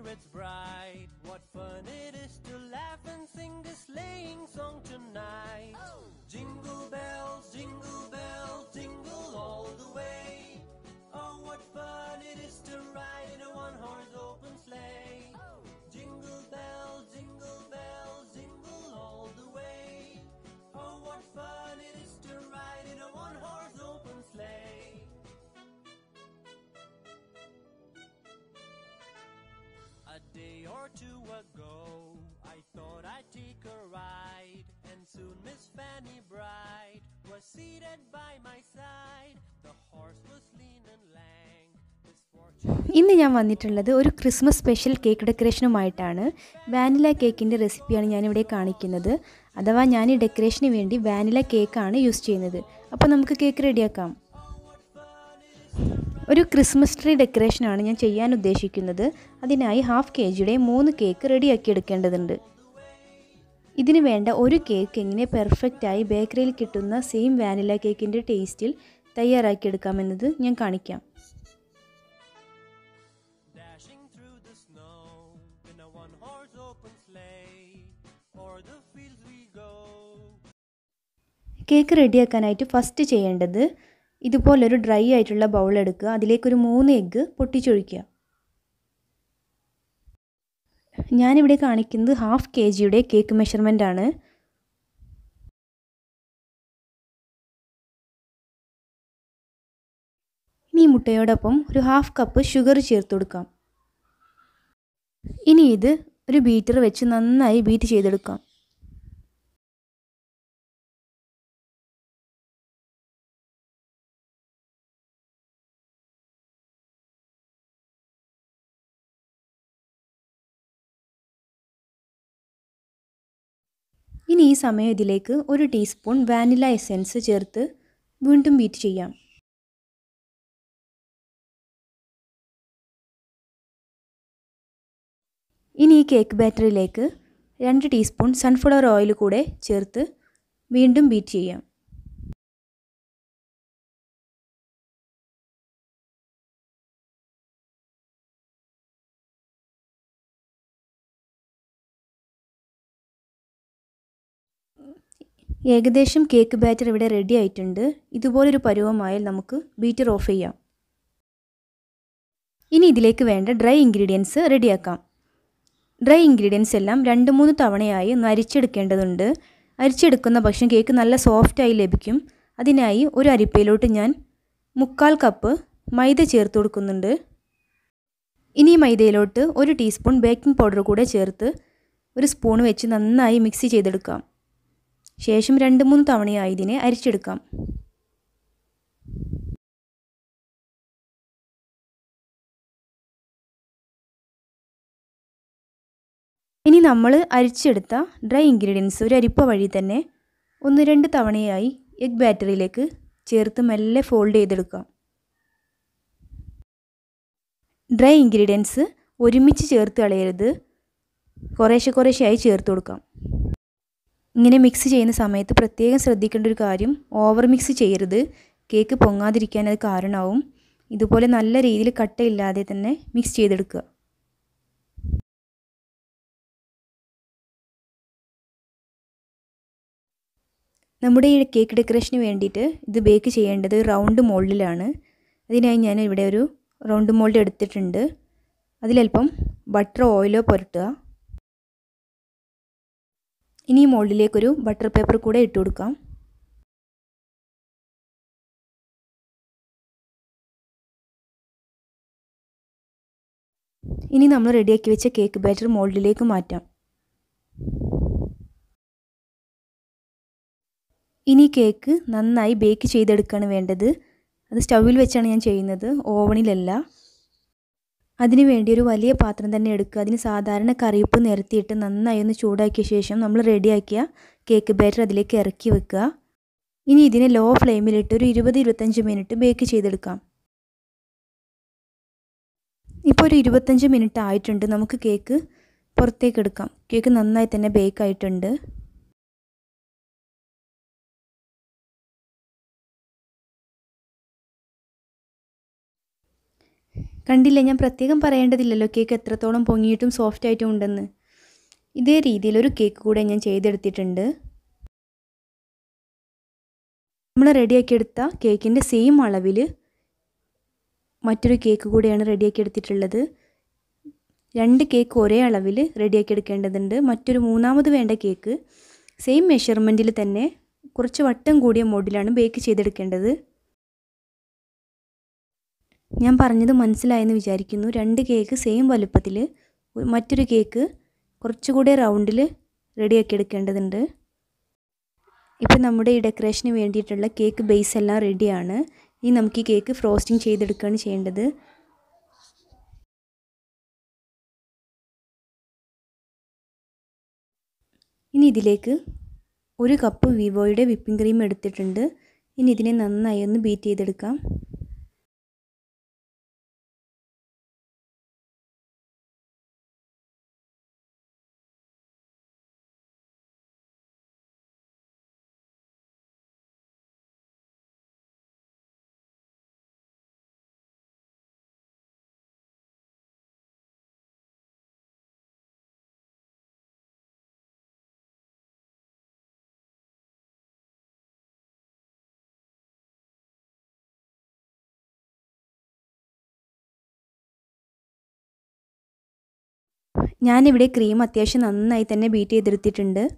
spirits bright. What fun it is to day or two ago, I thought I'd take a ride, and soon Miss Fanny Bright was seated by my side. The horse was lean and. His ഇന്ന് ഞാൻ വന്നിട്ടുള്ളത് ഒരു Christmas special cake ഡെക്കറേഷനുമായിട്ടാണ് vanilla കേക്കിന്റെ റെസിപ്പിയാണ് ഞാനിവിടെ കാണിക്കുന്നത് അഥവാ ഞാൻ ഈ ഡെക്കറേഷന് വേണ്ടി വാനില കേക്കാണ് യൂസ് ചെയ്യുന്നത് അപ്പോൾ നമുക്ക് കേക്ക് റെഡിയാക്കാം ഒരു ക്രിസ്മസ് ട്രീ ഡെക്കറേഷനാണ് ഞാൻ ചെയ്യാൻ ഉദ്ദേശിക്കുന്നത് അതിനായി ഹാഫ് കെ ജിയുടെ മൂന്ന് കേക്ക് റെഡിയാക്കി എടുക്കേണ്ടതുണ്ട് ഇതിന് വേണ്ട ഒരു കേക്ക് എങ്ങനെ പെർഫെക്റ്റായി ബേക്കറിയിൽ കിട്ടുന്ന സെയിം വാനില കേക്കിന്റെ ടേസ്റ്റിൽ തയ്യാറാക്കിയെടുക്കാമെന്നത് ഞാൻ കാണിക്കാം. കേക്ക് റെഡിയാക്കാനായിട്ട് ഫസ്റ്റ് ചെയ്യേണ്ടത് ഇതുപോലൊരു ഡ്രൈ ആയിട്ടുള്ള ബൗൾ എടുക്കുക. അതിലേക്കൊരു മൂന്ന് എഗ്ഗ് പൊട്ടിച്ചൊഴിക്കുക. ഞാനിവിടെ കാണിക്കുന്നത് ഹാഫ് കെ ജിയുടെ കേക്ക് മെഷർമെന്റ് ആണ്. ഇനി മുട്ടയോടൊപ്പം ഒരു ഹാഫ് കപ്പ് ഷുഗർ ചേർത്ത് കൊടുക്കാം. ഇനി ഇത് ഒരു ബീറ്റർ വെച്ച് നന്നായി ബീറ്റ് ചെയ്തെടുക്കാം. ഈ സമയം ഇതിലേക്ക് ഒരു ടീസ്പൂൺ വാനില എസെൻസ് ചേർത്ത് വീണ്ടും ബീറ്റ് ചെയ്യാം. ഇനി ഈ കേക്ക് ബാറ്ററിയിലേക്ക് രണ്ട് ടീസ്പൂൺ സൺഫ്ലവർ ഓയിൽ കൂടെ ചേർത്ത് വീണ്ടും ബീറ്റ് ചെയ്യാം. ഏകദേശം കേക്ക് ബാറ്റർ ഇവിടെ റെഡി ആയിട്ടുണ്ട്. ഇതുപോലൊരു പരുവമായാൽ നമുക്ക് ബീറ്റർ ഓഫ് ചെയ്യാം. ഇനി ഇതിലേക്ക് വേണ്ട ഡ്രൈ ഇൻഗ്രീഡിയൻസ് റെഡിയാക്കാം. ഡ്രൈ ഇൻഗ്രീഡിയൻസ് എല്ലാം രണ്ട് മൂന്ന് തവണയായി അരിച്ചെടുക്കേണ്ടതുണ്ട്. അരിച്ചെടുക്കുന്ന പക്ഷം കേക്ക് നല്ല സോഫ്റ്റായി ലഭിക്കും. അതിനായി ഒരു അരിപ്പയിലോട്ട് ഞാൻ മുക്കാൽ കപ്പ് മൈദ ചേർത്ത് കൊടുക്കുന്നുണ്ട്. ഇനി മൈദയിലോട്ട് ഒരു ടീസ്പൂൺ ബേക്കിംഗ് പൗഡർ കൂടെ ചേർത്ത് ഒരു സ്പൂൺ വെച്ച് നന്നായി മിക്സ് ചെയ്തെടുക്കാം. ശേഷം രണ്ട് മൂന്ന് തവണയായി ഇതിനെ അരിച്ചെടുക്കാം. ഇനി നമ്മൾ അരിച്ചെടുത്ത ഡ്രൈ ഇൻഗ്രീഡിയൻസ് ഒരു അരിപ്പ വഴി തന്നെ ഒന്ന് രണ്ട് തവണയായി എഗ് ബാറ്ററിയിലേക്ക് ചേർത്ത് മെല്ലെ ഫോൾഡ് ചെയ്തെടുക്കാം. ഡ്രൈ ഇൻഗ്രീഡിയൻസ് ഒരുമിച്ച് ചേർത്ത് കളയരുത്. കുറേശ്ശെ കുറേശ്ശെയായി ചേർത്ത് കൊടുക്കാം. ഇങ്ങനെ മിക്സ് ചെയ്യുന്ന സമയത്ത് പ്രത്യേകം ശ്രദ്ധിക്കേണ്ട ഒരു കാര്യം ഓവർ മിക്സ് ചെയ്യരുത്. കേക്ക് പൊങ്ങാതിരിക്കാൻ അത് കാരണമാവും. ഇതുപോലെ നല്ല രീതിയിൽ കട്ടയില്ലാതെ തന്നെ മിക്സ് ചെയ്തെടുക്കുക. നമ്മുടെ ഈ കേക്ക് ഡെക്കറേഷന് വേണ്ടിയിട്ട് ഇത് ബേക്ക് ചെയ്യേണ്ടത് റൗണ്ട് മോൾഡിലാണ് അതിനായി ഞാൻ ഇവിടെ ഒരു റൗണ്ട് മോൾഡ് എടുത്തിട്ടുണ്ട്. അതിലൽപ്പം ബട്ടർ ഓയിലോ പുരട്ടുക. ഇനി മോൾഡിലേക്കൊരു ബട്ടർ പേപ്പർ കൂടെ ഇട്ട് കൊടുക്കാം. ഇനി നമ്മൾ റെഡിയാക്കി വെച്ച കേക്ക് ബാറ്റർ മോൾഡിലേക്ക് മാറ്റാം. ഇനി കേക്ക് നന്നായി ബേക്ക് ചെയ്തെടുക്കുകയാണ് വേണ്ടത്. അത് സ്റ്റൗവിൽ വെച്ചാണ് ഞാൻ ചെയ്യുന്നത്. ഓവണിലല്ല. അതിന് വേണ്ടി ഒരു വലിയ പാത്രം തന്നെ എടുക്കുക. അതിന് സാധാരണ കറിയുപ്പ് നിരത്തിയിട്ട് നന്നായി ഒന്ന് ചൂടാക്കിയ ശേഷം നമ്മൾ റെഡിയാക്കിയ കേക്ക് ബാറ്റർ അതിലേക്ക് ഇറക്കി വെക്കുക. ഇനി ഇതിനെ ലോ ഫ്ലെയിമിലിട്ട് ഒരു ഇരുപത് ഇരുപത്തഞ്ച് മിനിറ്റ് ബേക്ക് ചെയ്തെടുക്കാം. ഇപ്പോൾ ഒരു ഇരുപത്തഞ്ച് മിനിറ്റ് ആയിട്ടുണ്ട്. നമുക്ക് കേക്ക് പുറത്തേക്ക് എടുക്കാം. കേക്ക് നന്നായി തന്നെ ബേക്ക് ആയിട്ടുണ്ട്. കണ്ടില്ല ഞാൻ പ്രത്യേകം പറയേണ്ടതില്ലല്ലോ കേക്ക് എത്രത്തോളം പൊങ്ങിയിട്ടും സോഫ്റ്റ് ആയിട്ടും ഉണ്ടെന്ന്. ഇതേ രീതിയിൽ ഒരു കേക്ക് കൂടെ ഞാൻ ചെയ്തെടുത്തിട്ടുണ്ട്. നമ്മൾ റെഡിയാക്കിയെടുത്ത കേക്കിന്റെ സെയിം അളവിൽ മറ്റൊരു കേക്ക് കൂടെയാണ് റെഡിയാക്കി എടുത്തിട്ടുള്ളത് രണ്ട് കേക്ക് ഒരേ അളവിൽ റെഡിയാക്കി എടുക്കേണ്ടതുണ്ട് മറ്റൊരു മൂന്നാമത് വേണ്ട കേക്ക് സെയിം മെഷർമെന്റിൽ തന്നെ കുറച്ച് വട്ടം കൂടിയ മോഡിലാണ് ബേക്ക് ചെയ്തെടുക്കേണ്ടത്. ഞാൻ പറഞ്ഞത് മനസ്സിലായെന്ന് വിചാരിക്കുന്നു. രണ്ട് കേക്ക് സെയിം വലുപ്പത്തിൽ മറ്റൊരു കേക്ക് കുറച്ചുകൂടെ റൗണ്ടിൽ റെഡിയാക്കി എടുക്കേണ്ടതുണ്ട്. ഇപ്പം നമ്മുടെ ഈ ഡെക്കറേഷന് വേണ്ടിയിട്ടുള്ള കേക്ക് ബേസ് എല്ലാം റെഡിയാണ് ഇനി നമുക്ക് ഈ കേക്ക് ഫ്രോസ്റ്റിംഗ് ചെയ്തെടുക്കുകയാണ് ചെയ്യേണ്ടത്. ഇനി ഇതിലേക്ക് ഒരു കപ്പ് വിവോയുടെ വിപ്പിംഗ് ക്രീം എടുത്തിട്ടുണ്ട്. ഇനി ഇതിനെ നന്നായി ഒന്ന് ബീറ്റ് ചെയ്തെടുക്കാം. ഞാനിവിടെ ക്രീം അത്യാവശ്യം നന്നായി തന്നെ ബീറ്റ് ചെയ്തെടുത്തിട്ടുണ്ട്.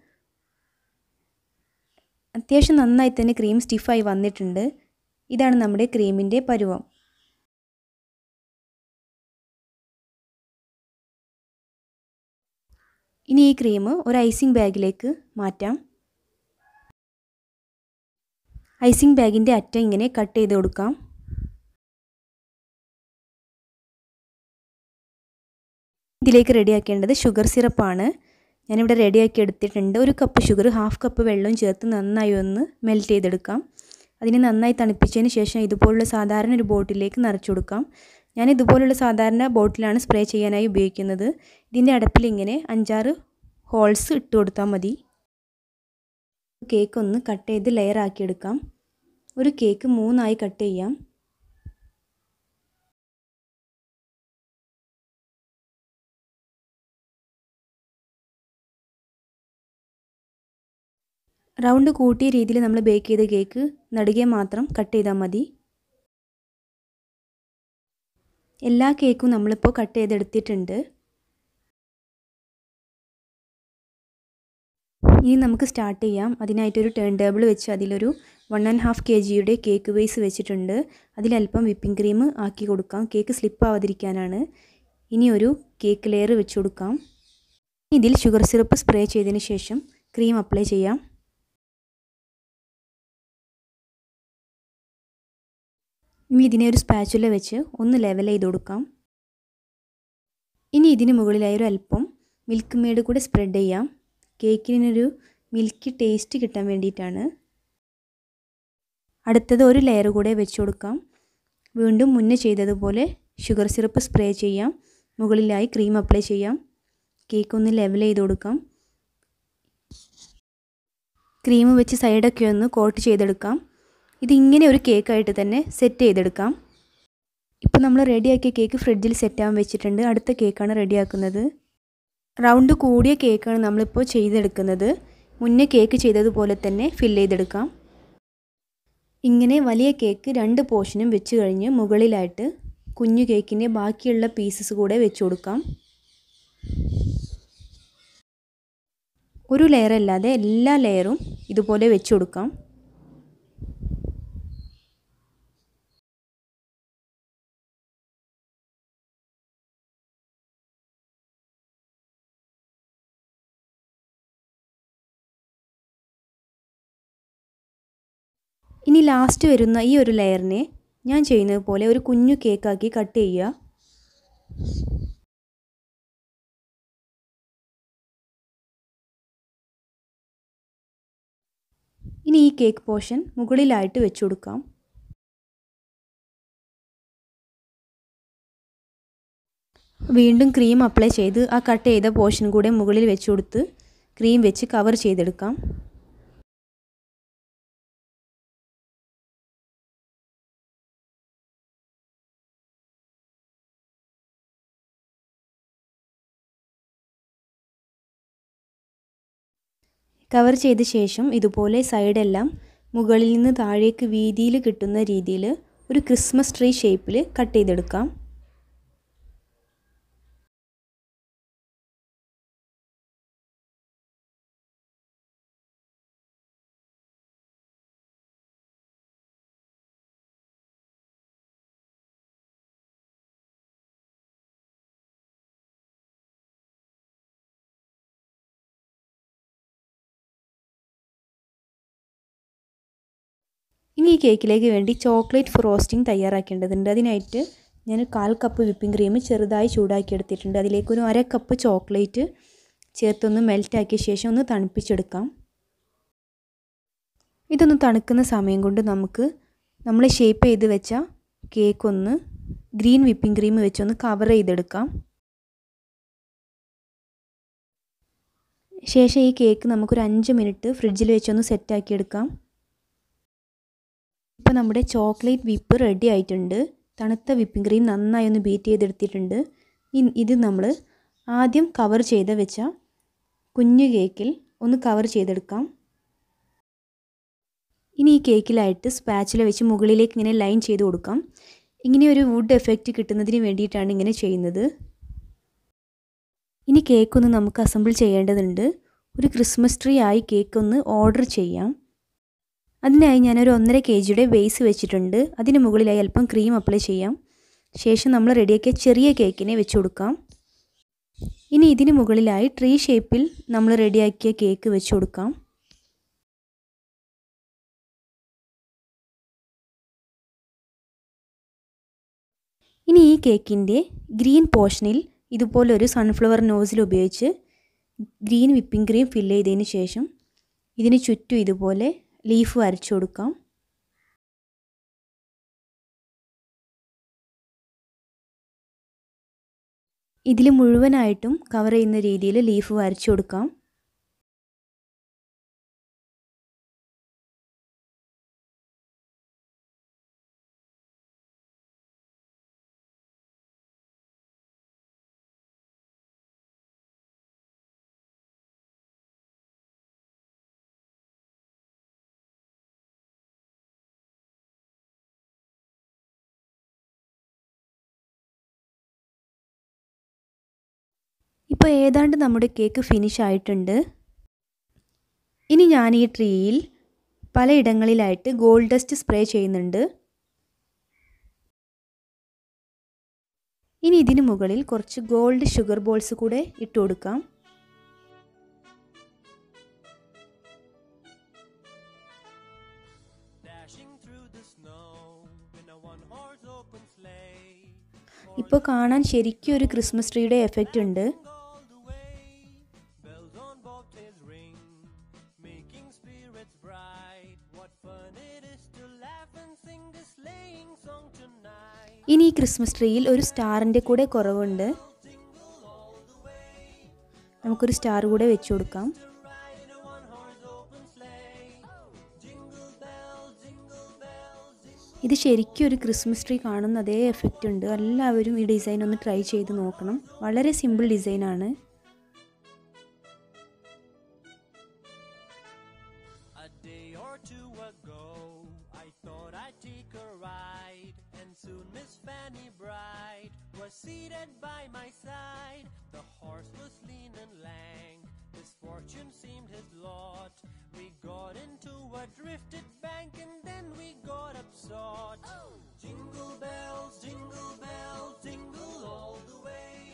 അത്യാവശ്യം നന്നായി തന്നെ ക്രീം സ്റ്റിഫായി വന്നിട്ടുണ്ട്. ഇതാണ് നമ്മുടെ ക്രീമിന്റെ പരുവം. ഇനി ഈ ക്രീം ഒരു ഐസിങ് ബാഗിലേക്ക് മാറ്റാം. ഐസിങ് ബാഗിന്റെ അറ്റം ഇങ്ങനെ കട്ട് ചെയ്ത് കൊടുക്കാം. ഇതിലേക്ക് റെഡിയാക്കേണ്ടത് ഷുഗർ സിറപ്പാണ്. ഞാനിവിടെ റെഡിയാക്കി എടുത്തിട്ടുണ്ട്. ഒരു കപ്പ് ഷുഗർ ഹാഫ് കപ്പ് വെള്ളവും ചേർത്ത് നന്നായി ഒന്ന് മെൽറ്റ് ചെയ്തെടുക്കാം. അതിനെ നന്നായി തണുപ്പിച്ചതിന് ശേഷം ഇതുപോലുള്ള സാധാരണ ഒരു ബോട്ടിലേക്ക് നിറച്ചു കൊടുക്കാം. ഞാൻ ഇതുപോലുള്ള സാധാരണ ബോട്ടിലാണ് സ്പ്രേ ചെയ്യാനായി ഉപയോഗിക്കുന്നത്. ഇതിന്റെ അടപ്പിൽ ഇങ്ങനെ അഞ്ചാറ് ഹോൾസ് ഇട്ട് കൊടുത്താൽ മതി. കേക്ക് ഒന്ന് കട്ട് ചെയ്ത് ലെയർ ആക്കിയെടുക്കാം ഒരു കേക്ക് മൂന്നായി കട്ട് ചെയ്യാം. റൗണ്ട് കൂട്ടിയ രീതിയിൽ നമ്മൾ ബേക്ക് ചെയ്ത കേക്ക് നടുകെ മാത്രം കട്ട് ചെയ്താൽ മതി. എല്ലാ കേക്കും നമ്മളിപ്പോൾ കട്ട് ചെയ്തെടുത്തിട്ടുണ്ട്. ഇനി നമുക്ക് സ്റ്റാർട്ട് ചെയ്യാം. അതിനായിട്ടൊരു ടേൺ ടേബിൾ വെച്ച് അതിലൊരു വൺ ആൻഡ് ഹാഫ് കെ ജിയുടെ കേക്ക് ബേസ് വെച്ചിട്ടുണ്ട്. അതിലല്പം വിപ്പിംഗ് ക്രീം ആക്കി കൊടുക്കാം. കേക്ക് സ്ലിപ്പ് ആവാതിരിക്കാനാണ്. ഇനി ഒരു കേക്ക് ലെയർ വെച്ച് കൊടുക്കാം. ഇതിൽ ഷുഗർ സിറപ്പ് സ്പ്രേ ചെയ്തതിന് ശേഷം ക്രീം അപ്ലൈ ചെയ്യാം. ഇനി ഇതിനെ ഒരു സ്പാച്ചുല വെച്ച് ഒന്ന് ലെവൽ ചെയ്ത് കൊടുക്കാം. ഇനി ഇതിന് മുകളിലായി ഒരു അല്പം മിൽക്ക് മേഡ് കൂടെ സ്പ്രെഡ് ചെയ്യാം. കേക്കിനൊരു മിൽക്കി ടേസ്റ്റ് കിട്ടാൻ വേണ്ടിയിട്ടാണ്. അടുത്തത് ഒരു ലെയർ കൂടെ വെച്ച് കൊടുക്കാം. വീണ്ടും മുന്നേ ചെയ്തതുപോലെ ഷുഗർ സിറപ്പ് സ്പ്രേ ചെയ്യാം. മുകളിലായി ക്രീം അപ്ലൈ ചെയ്യാം. കേക്ക് ഒന്ന് ലെവൽ ചെയ്ത് കൊടുക്കാം. ക്രീം വെച്ച് സൈഡൊക്കെ ഒന്ന് കോട്ട് ചെയ്തെടുക്കാം. ഇതിങ്ങനെ ഒരു കേക്കായിട്ട് തന്നെ സെറ്റ് ചെയ്തെടുക്കാം. ഇപ്പോൾ നമ്മൾ റെഡിയാക്കിയ കേക്ക് ഫ്രിഡ്ജിൽ സെറ്റാകാൻ വെച്ചിട്ടുണ്ട്. അടുത്ത കേക്കാണ് റെഡിയാക്കുന്നത് റൗണ്ട് കൂടിയ കേക്കാണ് നമ്മളിപ്പോൾ ചെയ്തെടുക്കുന്നത്. മുന്നേ കേക്ക് ചെയ്തതുപോലെ തന്നെ ഫില്ല് ചെയ്തെടുക്കാം. ഇങ്ങനെ വലിയ കേക്ക് രണ്ട് പോർഷനും വെച്ച് കഴിഞ്ഞ് മുകളിലായിട്ട് കുഞ്ഞു കേക്കിന്റെ ബാക്കിയുള്ള പീസസ് കൂടെ വെച്ച് കൊടുക്കാം. ഒരു ലെയർ അല്ലാതെ എല്ലാ ലെയറും ഇതുപോലെ വെച്ച് കൊടുക്കാം. ഇനി ലാസ്റ്റ് വരുന്ന ഈ ഒരു ലെയറിനെ ഞാൻ ചെയ്യുന്നത് പോലെ ഒരു കുഞ്ഞു കേക്കാക്കി കട്ട് ചെയ്യുക. ഇനി ഈ കേക്ക് പോർഷൻ മുകളിലായിട്ട് വെച്ച് കൊടുക്കാം. വീണ്ടും ക്രീം അപ്ലൈ ചെയ്ത് ആ കട്ട് ചെയ്ത പോർഷൻ കൂടെ മുകളിൽ വെച്ച് കൊടുത്ത് ക്രീം വെച്ച് കവർ ചെയ്തെടുക്കാം. കവർ ചെയ്ത ശേഷം ഇതുപോലെ സൈഡെല്ലാം മുകളിൽ നിന്ന് താഴേക്ക് വീതിയിൽ കിട്ടുന്ന രീതിയിൽ ഒരു ക്രിസ്മസ് ട്രീ ഷേപ്പിൽ കട്ട് ചെയ്തെടുക്കാം. ഇനി ഈ കേക്കിലേക്ക് വേണ്ടി ചോക്ലേറ്റ് ഫ്രോസ്റ്റിംഗ് തയ്യാറാക്കേണ്ടതുണ്ട്. അതിനായിട്ട് ഞാൻ കാൽ കപ്പ് വിപ്പിംഗ് ക്രീം ചെറുതായി ചൂടാക്കി എടുത്തിട്ടുണ്ട് അതിലേക്ക് ഒരു അര കപ്പ് ചോക്ലേറ്റ് ചേർത്തൊന്ന് മെൽറ്റാക്കിയ ശേഷം ഒന്ന് തണുപ്പിച്ചെടുക്കാം. ഇതൊന്ന് തണുക്കുന്ന സമയം കൊണ്ട് നമുക്ക് നമ്മൾ ഷേപ്പ് ചെയ്ത് വെച്ച കേക്ക് ഒന്ന് ഗ്രീൻ വിപ്പിംഗ് ക്രീം വെച്ചൊന്ന് കവർ ചെയ്തെടുക്കാം. ശേഷം ഈ കേക്ക് നമുക്കൊരു അഞ്ച് മിനിറ്റ് ഫ്രിഡ്ജിൽ വെച്ചൊന്ന് സെറ്റാക്കി ഇപ്പോൾ നമ്മുടെ ചോക്ലേറ്റ് വിപ്പ് റെഡി ആയിട്ടുണ്ട്. തണുത്ത വിപ്പിംഗ് ക്രീം നന്നായി ഒന്ന് ബീറ്റ് ചെയ്തെടുത്തിട്ടുണ്ട്. ഇത് നമ്മൾ ആദ്യം കവർ ചെയ്ത് വെച്ച കുഞ്ഞു കേക്കിൽ ഒന്ന് കവർ ചെയ്തെടുക്കാം. ഇനി ഈ കേക്കിലായിട്ട് സ്പാച്ചില വെച്ച് മുകളിലേക്ക് ഇങ്ങനെ ലൈൻ ചെയ്ത് കൊടുക്കാം. ഇങ്ങനെ ഒരു വുഡ് എഫക്റ്റ് കിട്ടുന്നതിന് വേണ്ടിയിട്ടാണ് ഇങ്ങനെ ചെയ്യുന്നത്. ഇനി കേക്കൊന്ന് നമുക്ക് അസംബിൾ ചെയ്യേണ്ടതുണ്ട്. ഒരു ക്രിസ്മസ് ട്രീ ആയി കേക്കൊന്ന് ഓർഡർ ചെയ്യാം. അതിനായി ഞാനൊരു ഒന്നര കെ ജിയുടെ ബേസ് വെച്ചിട്ടുണ്ട്. അതിന് മുകളിലായി അല്പം ക്രീം അപ്ലൈ ചെയ്യാം. ശേഷം നമ്മൾ റെഡിയാക്കിയ ചെറിയ കേക്കിനെ വെച്ച് കൊടുക്കാം. ഇനി ഇതിന് മുകളിലായി ട്രീ ഷേപ്പിൽ നമ്മൾ റെഡിയാക്കിയ കേക്ക് വെച്ച് കൊടുക്കാം. ഇനി ഈ കേക്കിന്റെ ഗ്രീൻ പോർഷനിൽ ഇതുപോലൊരു സൺഫ്ലവർ നോസിൽ ഉപയോഗിച്ച് ഗ്രീൻ വിപ്പിംഗ് ക്രീം ഫില്ല് ചെയ്തതിന് ശേഷം ഇതിന് ചുറ്റും ഇതുപോലെ ലീഫ് വരച്ചു കൊടുക്കാം. ഇതിൽ മുഴുവനായിട്ടും കവർ ചെയ്യുന്ന രീതിയിൽ ലീഫ് വരച്ചു കൊടുക്കാം. ഇപ്പോൾ ഏതാണ്ട് നമ്മുടെ കേക്ക് ഫിനിഷ് ആയിട്ടുണ്ട്. ഇനി ഞാൻ ഈ ട്രീയിൽ പലയിടങ്ങളിലായിട്ട് ഗോൾഡ് ഡസ്റ്റ് സ്പ്രേ ചെയ്യുന്നുണ്ട്. ഇനി ഇതിന് മുകളിൽ കുറച്ച് ഗോൾഡ് ഷുഗർ ബോൾസ് കൂടെ ഇട്ട് കൊടുക്കാം. ഇപ്പോൾ കാണാൻ ശരിക്കും ഒരു ക്രിസ്മസ് ട്രീയുടെ എഫക്റ്റ് ഉണ്ട്. ഇനി ഈ ക്രിസ്മസ് ട്രീയിൽ ഒരു സ്റ്റാറിന്റെ കൂടെ കുറവുണ്ട്. നമുക്കൊരു സ്റ്റാർ കൂടെ വെച്ചു കൊടുക്കാം. ഇത് ശരിക്കും ഒരു ക്രിസ്മസ് ട്രീ കാണുന്ന അതേ എഫക്റ്റ് ഉണ്ട്. എല്ലാവരും ഈ ഡിസൈൻ ഒന്ന് ട്രൈ ചെയ്ത് നോക്കണം. വളരെ സിമ്പിൾ ഡിസൈനാണ് day or two ago I thought I'd take a ride. And soon Miss Fanny Bright Was seated by my side. The horse was lean and lank. Misfortune seemed his lot. We got into a drifted bank And then we got upsought oh. Jingle bells, jingle bells Jingle all the way.